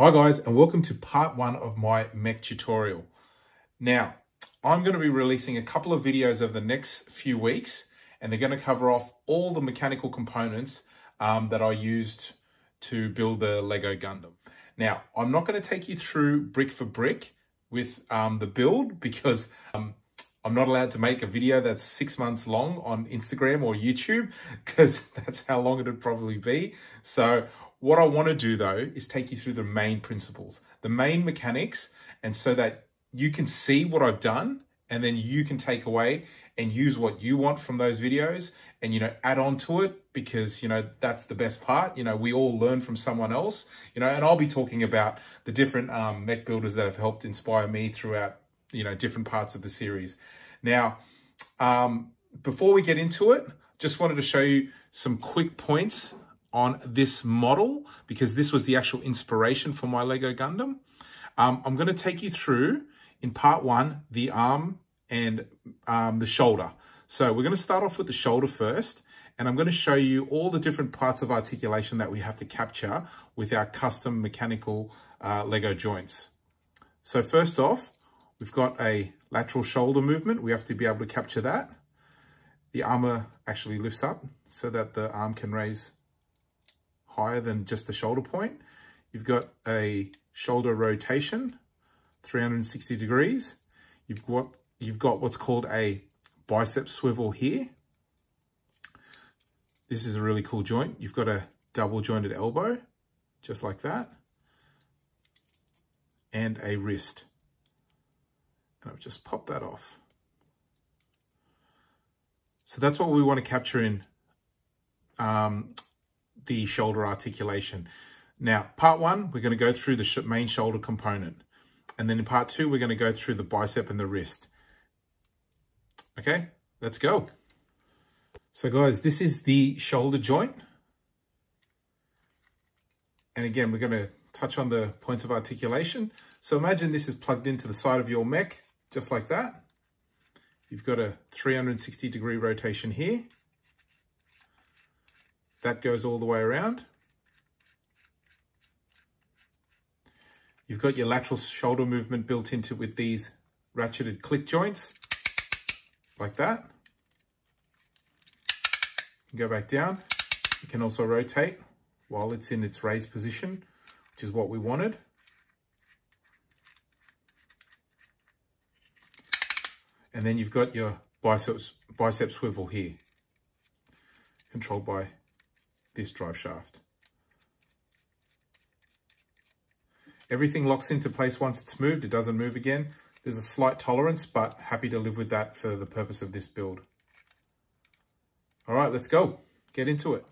Hi guys and welcome to part one of my mech tutorial. Now, I'm going to be releasing a couple of videos over the next few weeks and they're going to cover off all the mechanical components um, that I used to build the Lego Gundam. Now, I'm not going to take you through brick for brick with um, the build because um, I'm not allowed to make a video that's six months long on Instagram or YouTube because that's how long it'd probably be. So what I want to do though is take you through the main principles, the main mechanics, and so that you can see what I've done and then you can take away and use what you want from those videos and, you know, add on to it because, you know, that's the best part. You know, we all learn from someone else, you know, and I'll be talking about the different um, mech builders that have helped inspire me throughout, you know, different parts of the series. Now, um, before we get into it, just wanted to show you some quick points on this model because this was the actual inspiration for my Lego Gundam. Um, I'm going to take you through in part one, the arm and um, the shoulder. So we're going to start off with the shoulder first and I'm going to show you all the different parts of articulation that we have to capture with our custom mechanical uh, Lego joints. So first off, we've got a lateral shoulder movement. We have to be able to capture that. The armor actually lifts up so that the arm can raise higher than just the shoulder point. You've got a shoulder rotation, 360 degrees. You've got, you've got what's called a bicep swivel here. This is a really cool joint. You've got a double jointed elbow, just like that, and a wrist. And I've just popped that off. So that's what we want to capture in um, the shoulder articulation. Now, part one, we're going to go through the main shoulder component. And then in part two, we're going to go through the bicep and the wrist. Okay, let's go. So guys, this is the shoulder joint. And again, we're going to touch on the points of articulation. So imagine this is plugged into the side of your mech, just like that. You've got a 360 degree rotation here. That goes all the way around. You've got your lateral shoulder movement built into with these ratcheted click joints, like that. Go back down. You can also rotate while it's in its raised position, which is what we wanted. And then you've got your biceps, bicep swivel here, controlled by this drive shaft. Everything locks into place once it's moved. It doesn't move again. There's a slight tolerance, but happy to live with that for the purpose of this build. All right, let's go. Get into it.